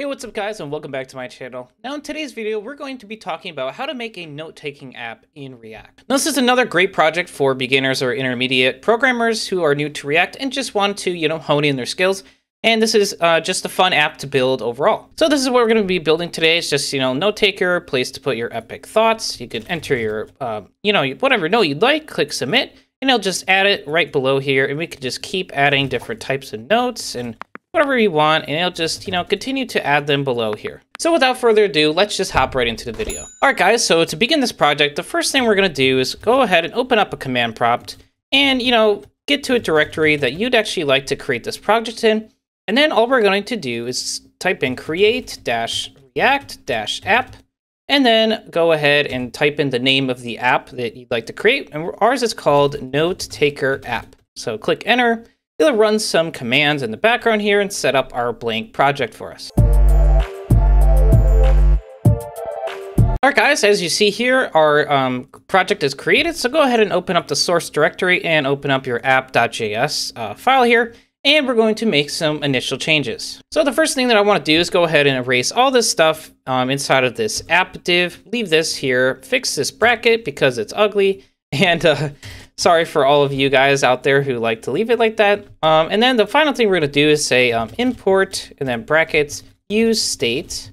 Hey, what's up guys and welcome back to my channel. Now in today's video, we're going to be talking about how to make a note-taking app in React. Now, this is another great project for beginners or intermediate programmers who are new to React and just want to, you know, hone in their skills. And this is uh, just a fun app to build overall. So this is what we're going to be building today. It's just, you know, note taker, place to put your epic thoughts. You can enter your, uh, you know, whatever note you'd like, click submit, and it'll just add it right below here. And we can just keep adding different types of notes and whatever you want, and it'll just, you know, continue to add them below here. So without further ado, let's just hop right into the video. All right, guys, so to begin this project, the first thing we're gonna do is go ahead and open up a command prompt and, you know, get to a directory that you'd actually like to create this project in. And then all we're going to do is type in create dash react dash app, and then go ahead and type in the name of the app that you'd like to create. And ours is called Note Taker App. So click enter, It'll run some commands in the background here and set up our blank project for us. Alright guys, as you see here, our um, project is created, so go ahead and open up the source directory and open up your app.js uh, file here, and we're going to make some initial changes. So the first thing that I want to do is go ahead and erase all this stuff um, inside of this app div, leave this here, fix this bracket because it's ugly, and uh, sorry for all of you guys out there who like to leave it like that. Um, and then the final thing we're going to do is say um, import and then brackets use state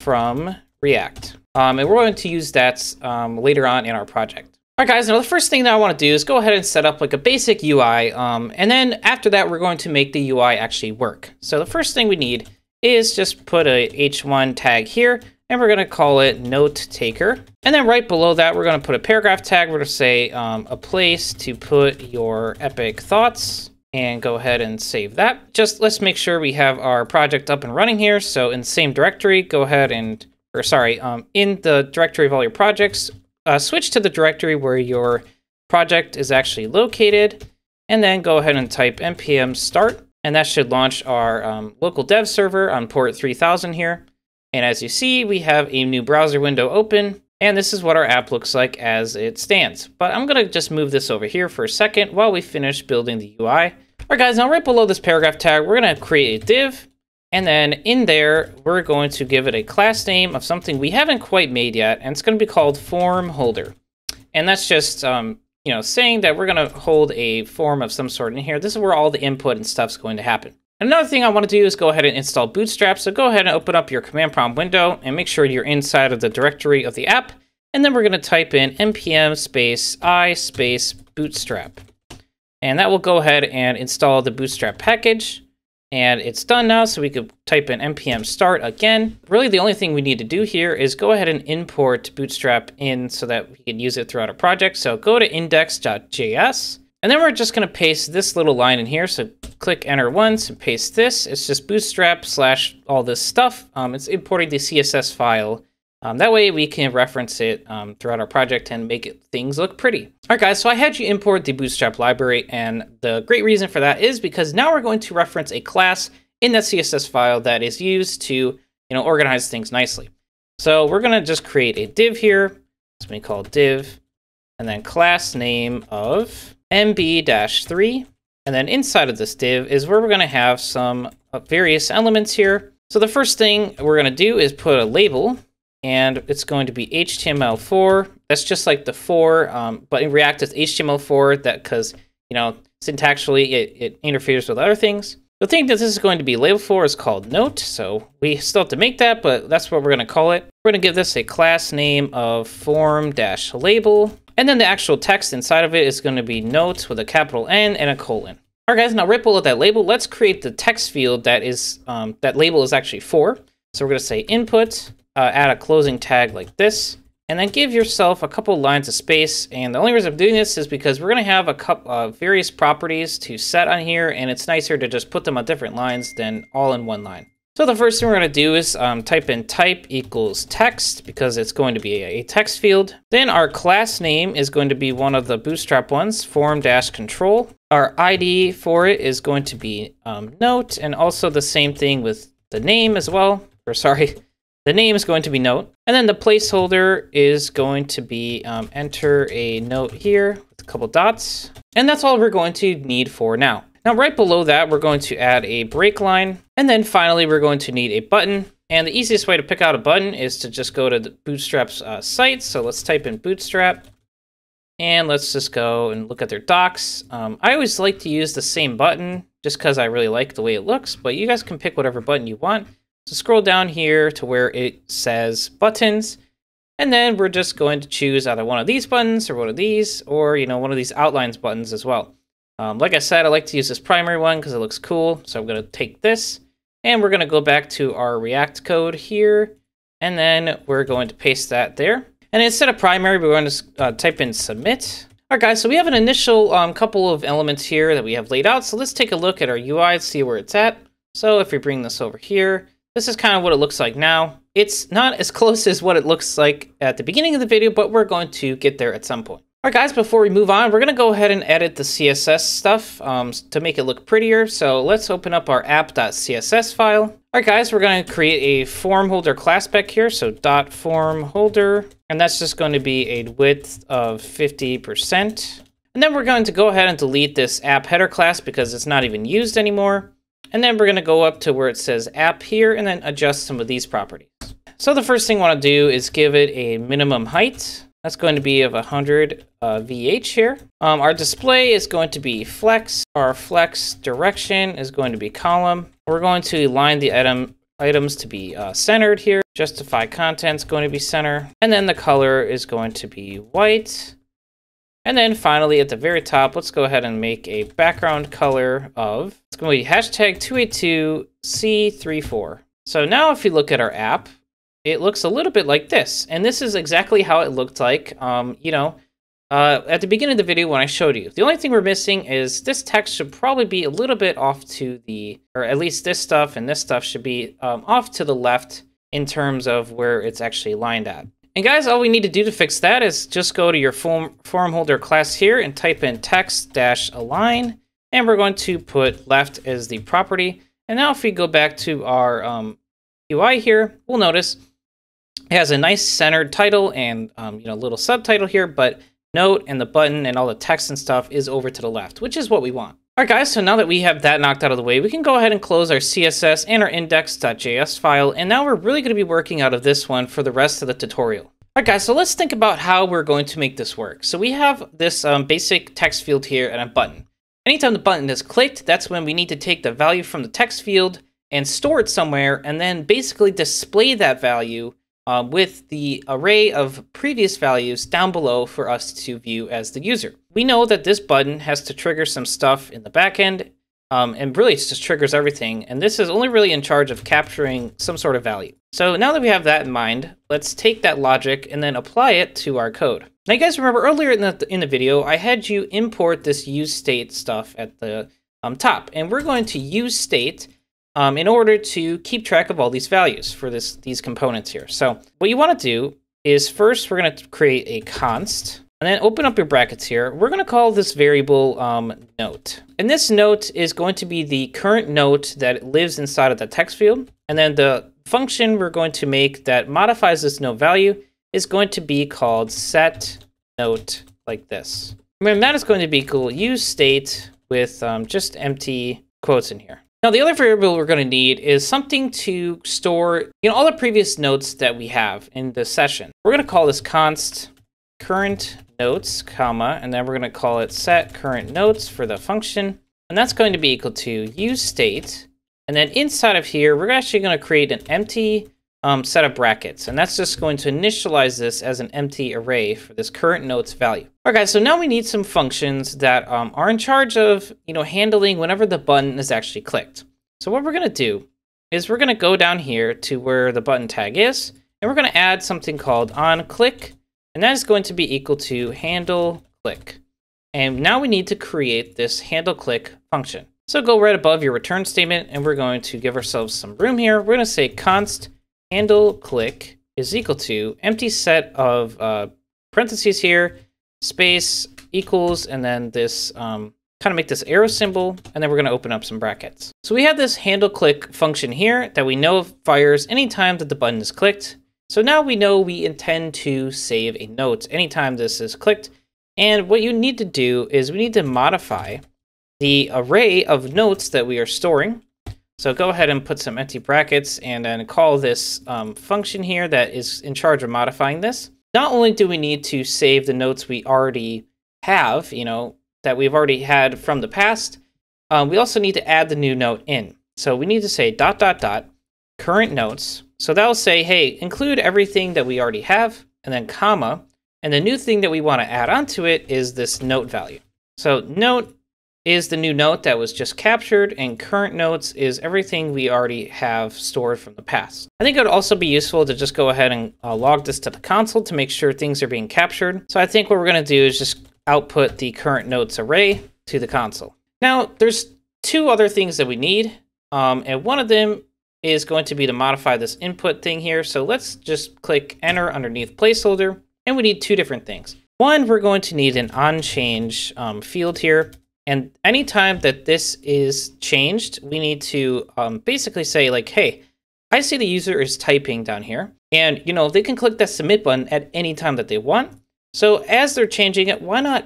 from React. Um, and we're going to use that um, later on in our project. All right, guys, now the first thing that I want to do is go ahead and set up like a basic UI. Um, and then after that, we're going to make the UI actually work. So the first thing we need is just put a h1 tag here and we're going to call it note taker. And then right below that, we're going to put a paragraph tag. We're to say um, a place to put your epic thoughts and go ahead and save that. Just let's make sure we have our project up and running here. So in the same directory, go ahead and, or sorry, um, in the directory of all your projects, uh, switch to the directory where your project is actually located, and then go ahead and type npm start, and that should launch our um, local dev server on port 3000 here. And as you see, we have a new browser window open, and this is what our app looks like as it stands. But I'm gonna just move this over here for a second while we finish building the UI. All right, guys, now right below this paragraph tag, we're gonna create a div, and then in there, we're going to give it a class name of something we haven't quite made yet, and it's gonna be called form holder. And that's just, um, you know, saying that we're gonna hold a form of some sort in here. This is where all the input and stuff's going to happen. Another thing I want to do is go ahead and install Bootstrap. So go ahead and open up your command prompt window and make sure you're inside of the directory of the app. And then we're going to type in npm space i space bootstrap. And that will go ahead and install the Bootstrap package. And it's done now, so we could type in npm start again. Really, the only thing we need to do here is go ahead and import Bootstrap in so that we can use it throughout our project. So go to index.js, and then we're just going to paste this little line in here. So click enter once and paste this. It's just bootstrap slash all this stuff. Um, it's importing the CSS file. Um, that way we can reference it um, throughout our project and make it, things look pretty. All right, guys, so I had you import the Bootstrap library, and the great reason for that is because now we're going to reference a class in that CSS file that is used to, you know, organize things nicely. So we're going to just create a div here. It's going to be called div, and then class name of mb-3 and then inside of this div is where we're going to have some uh, various elements here. So the first thing we're going to do is put a label, and it's going to be htmlFor. That's just like the 4, um, but in React it's htmlFor that because, you know, syntactically it, it interferes with other things. The thing that this is going to be labeled for is called note, so we still have to make that, but that's what we're going to call it. We're going to give this a class name of form-label, and then the actual text inside of it is going to be notes with a capital N and a colon. All right, guys, now right below that label, let's create the text field that is um, that label is actually for. So we're going to say input, uh, add a closing tag like this, and then give yourself a couple lines of space. And the only reason I'm doing this is because we're going to have a couple uh, various properties to set on here, and it's nicer to just put them on different lines than all in one line. So the first thing we're going to do is um, type in type equals text because it's going to be a, text field. Then our class name is going to be one of the bootstrap ones, form-control. Our ID for it is going to be um, note and also the same thing with the name as well. Or sorry, the name is going to be note. And then the placeholder is going to be um, enter a note here with a couple dots. And that's all we're going to need for now. Now, right below that, we're going to add a break line. And then finally, we're going to need a button. And the easiest way to pick out a button is to just go to the Bootstrap's uh, site. So let's type in Bootstrap. And let's just go and look at their docs. Um, I always like to use the same button just because I really like the way it looks, but you guys can pick whatever button you want. So scroll down here to where it says buttons, and then we're just going to choose either one of these buttons or one of these, or you know one of these outlines buttons as well. Um, like I said, I like to use this primary one because it looks cool. So I'm going to take this, and we're going to go back to our React code here, and then we're going to paste that there. And instead of primary, we're going to uh, type in submit. All right, guys, so we have an initial um, couple of elements here that we have laid out. So let's take a look at our UI see where it's at. So if we bring this over here, this is kind of what it looks like now. It's not as close as what it looks like at the beginning of the video, but we're going to get there at some point. All right, guys, before we move on, we're going to go ahead and edit the CSS stuff um, to make it look prettier. So let's open up our app.css file. All right, guys, we're going to create a form holder class back here. So dot form holder, and that's just going to be a width of 50%. And then we're going to go ahead and delete this app header class because it's not even used anymore. And then we're going to go up to where it says app here and then adjust some of these properties. So the first thing I want to do is give it a minimum height. That's going to be of 100 uh, VH here. Um, our display is going to be flex. Our flex direction is going to be column. We're going to align the item items to be uh, centered here. Justify content is going to be center. And then the color is going to be white. And then finally at the very top, let's go ahead and make a background color of, it's going to be hashtag 282C34. So now if you look at our app, it looks a little bit like this. And this is exactly how it looked like, um, you know, uh, at the beginning of the video when I showed you. The only thing we're missing is this text should probably be a little bit off to the, or at least this stuff and this stuff should be um, off to the left in terms of where it's actually lined at. And guys, all we need to do to fix that is just go to your form, form holder class here and type in text dash align. And we're going to put left as the property. And now if we go back to our um, UI here, we'll notice it has a nice centered title and um, you know a little subtitle here, but note and the button and all the text and stuff is over to the left, which is what we want. All right, guys, so now that we have that knocked out of the way, we can go ahead and close our CSS and our index.js file, and now we're really going to be working out of this one for the rest of the tutorial. All right, guys, so let's think about how we're going to make this work. So we have this um, basic text field here and a button. Anytime the button is clicked, that's when we need to take the value from the text field and store it somewhere, and then basically display that value uh, with the array of previous values down below for us to view as the user. We know that this button has to trigger some stuff in the backend, um, and really just triggers everything, and this is only really in charge of capturing some sort of value. So now that we have that in mind, let's take that logic and then apply it to our code. Now you guys remember earlier in the, in the video, I had you import this use state stuff at the um, top, and we're going to use state um, in order to keep track of all these values for this these components here. So what you want to do is first we're going to create a const and then open up your brackets here. We're going to call this variable um, note. And this note is going to be the current note that lives inside of the text field. And then the function we're going to make that modifies this note value is going to be called set note like this. And that is going to be equal use state with um, just empty quotes in here. Now, the other variable we're going to need is something to store, you know, all the previous notes that we have in the session. We're going to call this const current notes, comma, and then we're going to call it set current notes for the function. And that's going to be equal to use state. And then inside of here, we're actually going to create an empty um, set of brackets. And that's just going to initialize this as an empty array for this current notes value. All right, guys, so now we need some functions that um, are in charge of, you know, handling whenever the button is actually clicked. So what we're going to do is we're going to go down here to where the button tag is, and we're going to add something called on click, and that is going to be equal to handle click. And now we need to create this handle click function. So go right above your return statement, and we're going to give ourselves some room here. We're going to say const handle click is equal to empty set of uh, parentheses here, space equals, and then this um, kind of make this arrow symbol, and then we're going to open up some brackets. So we have this handle click function here that we know fires anytime that the button is clicked. So now we know we intend to save a note anytime this is clicked. And what you need to do is we need to modify the array of notes that we are storing. So go ahead and put some empty brackets and then call this um, function here that is in charge of modifying this. Not only do we need to save the notes we already have, you know, that we've already had from the past, um, we also need to add the new note in. So we need to say dot dot dot current notes. So that'll say, hey, include everything that we already have, and then comma. And the new thing that we want to add onto it is this note value. So note is the new note that was just captured, and current notes is everything we already have stored from the past. I think it would also be useful to just go ahead and uh, log this to the console to make sure things are being captured. So I think what we're going to do is just output the current notes array to the console. Now, there's two other things that we need, um, and one of them is going to be to modify this input thing here. So let's just click enter underneath placeholder, and we need two different things. One, we're going to need an onChange um, field here and anytime that this is changed, we need to um, basically say like, hey, I see the user is typing down here. And, you know, they can click that submit button at any time that they want. So as they're changing it, why not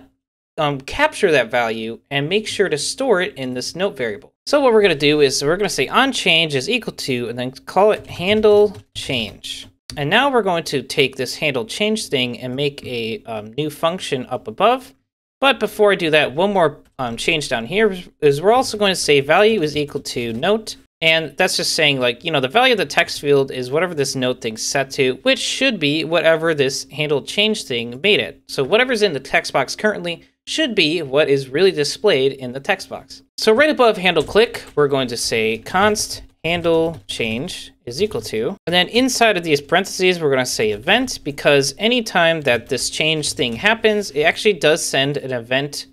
um, capture that value and make sure to store it in this note variable. So what we're going to do is we're going to say on change is equal to, and then call it handle change. And now we're going to take this handle change thing and make a um, new function up above. But before I do that, one more um, change down here is we're also going to say value is equal to note. And that's just saying like, you know, the value of the text field is whatever this note thing's set to, which should be whatever this handle change thing made it. So whatever's in the text box currently should be what is really displayed in the text box. So right above handle click, we're going to say const handle change is equal to. And then inside of these parentheses, we're going to say event because anytime that this change thing happens, it actually does send an event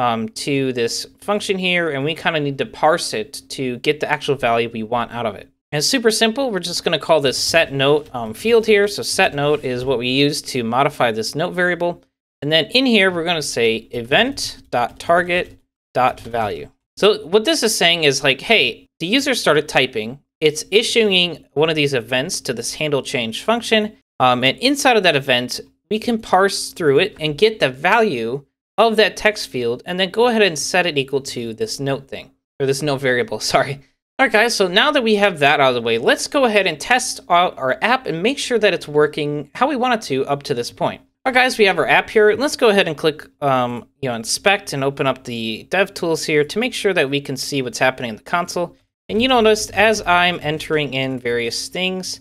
um, to this function here, and we kind of need to parse it to get the actual value we want out of it. And it's super simple. We're just going to call this set note um, field here. So set note is what we use to modify this note variable. And then in here, we're going to say event.target.value. So what this is saying is like, hey, the user started typing. It's issuing one of these events to this handle change function. Um, and inside of that event, we can parse through it and get the value of that text field and then go ahead and set it equal to this note thing, or this note variable, sorry. All right, guys, so now that we have that out of the way, let's go ahead and test out our app and make sure that it's working how we want it to up to this point. All right, guys, we have our app here. Let's go ahead and click, um, you know, inspect and open up the dev tools here to make sure that we can see what's happening in the console. And you notice as I'm entering in various things,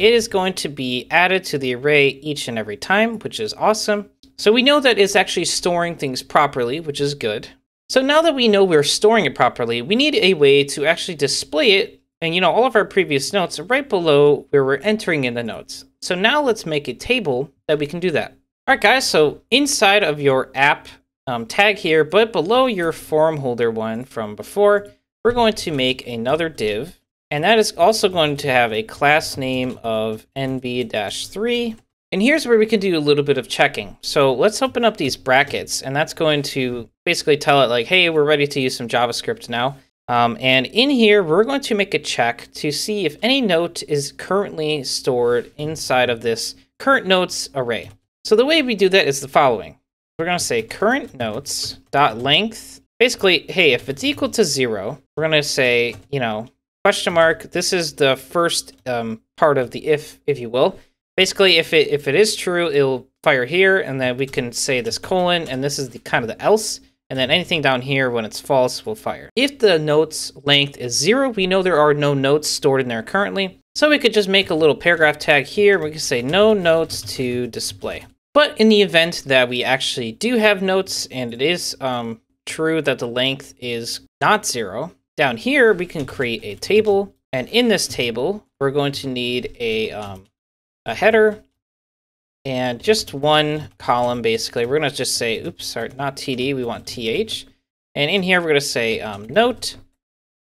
it is going to be added to the array each and every time, which is awesome. So we know that it's actually storing things properly, which is good. So now that we know we're storing it properly, we need a way to actually display it and you know all of our previous notes are right below where we're entering in the notes. So now let's make a table that we can do that. All right, guys, so inside of your app um, tag here, but below your form holder one from before, we're going to make another div, and that is also going to have a class name of mb-3, and here's where we can do a little bit of checking. So let's open up these brackets, and that's going to basically tell it like, hey, we're ready to use some JavaScript now. Um, and in here, we're going to make a check to see if any note is currently stored inside of this current notes array. So the way we do that is the following. We're going to say current notes dot length. Basically, hey, if it's equal to zero, we're going to say, you know, question mark. This is the first um, part of the if, if you will basically if it if it is true it'll fire here and then we can say this colon and this is the kind of the else and then anything down here when it's false will fire. If the notes length is zero we know there are no notes stored in there currently so we could just make a little paragraph tag here we could say no notes to display. But in the event that we actually do have notes and it is um, true that the length is not zero down here we can create a table and in this table we're going to need a um, a header and just one column basically. We're going to just say, oops, sorry, not TD, we want TH. And in here, we're going to say um, note.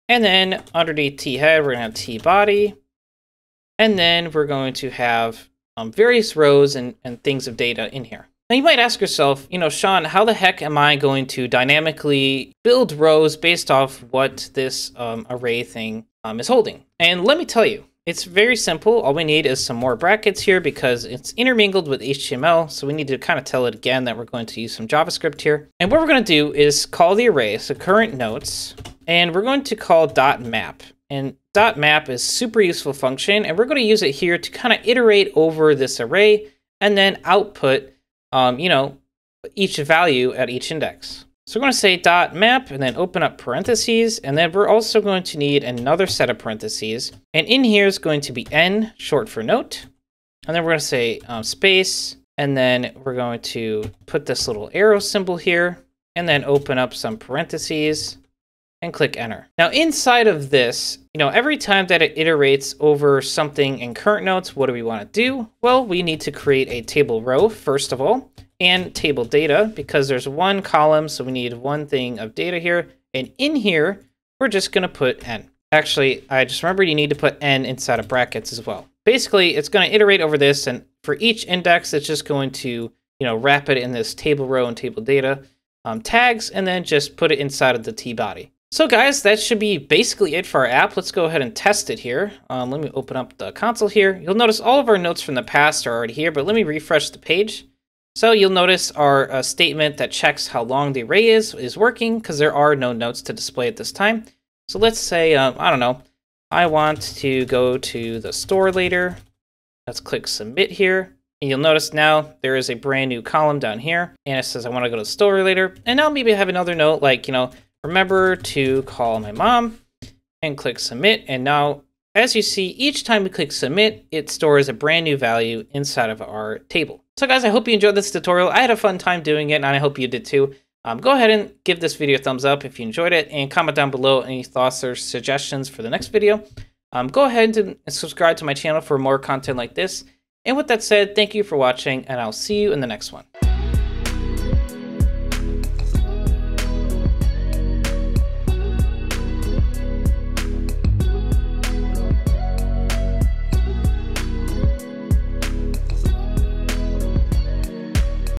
And then underneath T head, we're going to have T body. And then we're going to have um, various rows and, and things of data in here. Now you might ask yourself, you know, Shaun, how the heck am I going to dynamically build rows based off what this um, array thing um, is holding? And let me tell you, It's very simple. All we need is some more brackets here because it's intermingled with HTML. So we need to kind of tell it again that we're going to use some JavaScript here. And what we're going to do is call the array, so current notes, and we're going to call dot map. And dot map is super useful function, and we're going to use it here to kind of iterate over this array and then output, um, you know, each value at each index. So we're going to say dot map and then open up parentheses. And then we're also going to need another set of parentheses. And in here is going to be n, short for note. And then we're going to say um, space. And then we're going to put this little arrow symbol here. And then open up some parentheses and click enter. Now inside of this, you know, every time that it iterates over something in current notes, what do we want to do? Well, we need to create a table row, first of all and table data because there's one column, so we need one thing of data here. And in here, we're just going to put n. Actually, I just remembered you need to put n inside of brackets as well. Basically, it's going to iterate over this, and for each index, it's just going to you know wrap it in this table row and table data um, tags, and then just put it inside of the t body. So guys, that should be basically it for our app. Let's go ahead and test it here. Um, let me open up the console here. You'll notice all of our notes from the past are already here, but let me refresh the page. So you'll notice our uh, statement that checks how long the array is is working because there are no notes to display at this time. So let's say, um, I don't know, I want to go to the store later. Let's click submit here. And you'll notice now there is a brand new column down here and it says I want to go to the store later. And now maybe I have another note like, you know, remember to call my mom and click submit. And now as you see, each time we click submit, it stores a brand new value inside of our table. So guys, I hope you enjoyed this tutorial. I had a fun time doing it, and I hope you did too. Um, go ahead and give this video a thumbs up if you enjoyed it, and comment down below any thoughts or suggestions for the next video. Um, go ahead and subscribe to my channel for more content like this. And with that said, thank you for watching, and I'll see you in the next one.